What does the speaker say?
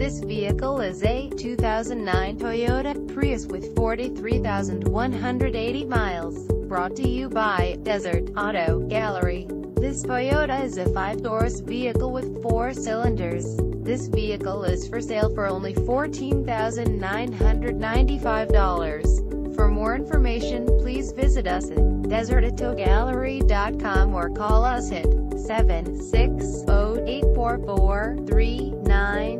This vehicle is a 2009 Toyota Prius with 43,180 miles. Brought to you by Desert Auto Gallery. This Toyota is a 5-doors vehicle with 4 cylinders. This vehicle is for sale for only $14,995. For more information, please visit us at desertautogallery.com or call us at 760-844-3929.